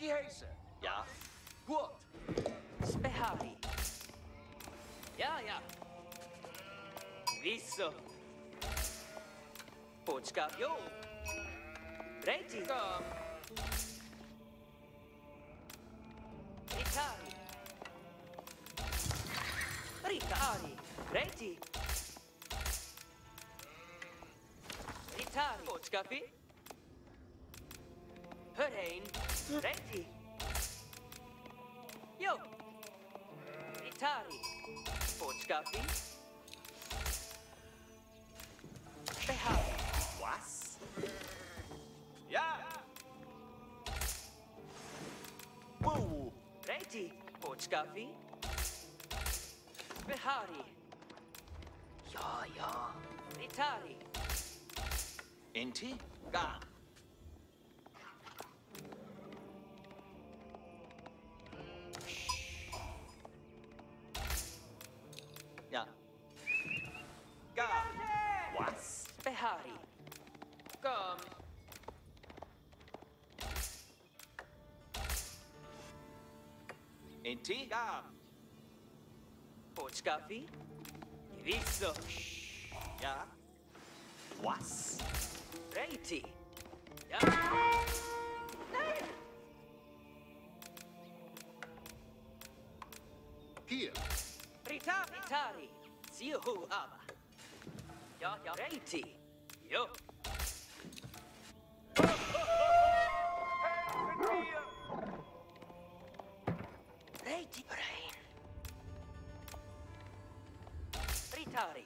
Geheißen. Ja. Gut. Spehari. Ja, ja. Viso. Počka, jo. Ready. Kom. Ritari. Ritari. Ready. Ritari. Počkapi. Hörheen. Ready. Jo. Ritari. Počkapi. Behari. Was? Ja. Boo. Ready. Počkapi. Behari. Ja, ja. Ritari. Inti? Ga. Ja. Ga. Was? Behari. Kom. Inti? Ga. Počkapi. Viso. Ja. Was? Ready. Ja. Hier, Ritari. Ritari. Siuhu ama. Ja, ja. Ready. Yo. Ready. Rain. Ritari.